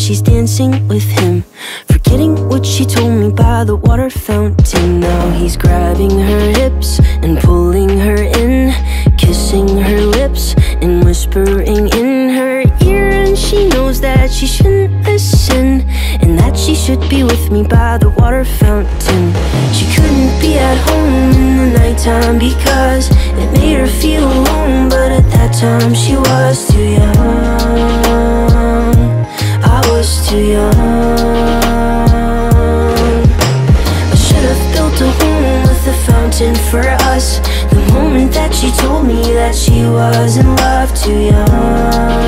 she's dancing with him. Forgetting what she told me by the water fountain. Now he's grabbing her hips and pulling her in Kissing her lips and whispering in her ear. And she knows that she shouldn't listen And that she should be with me by the water fountain. She couldn't be at home in the nighttime Because it made her feel alone. But at that time she was too young too young I should have built a home with a fountain for us. The moment that she told me that she was in love too young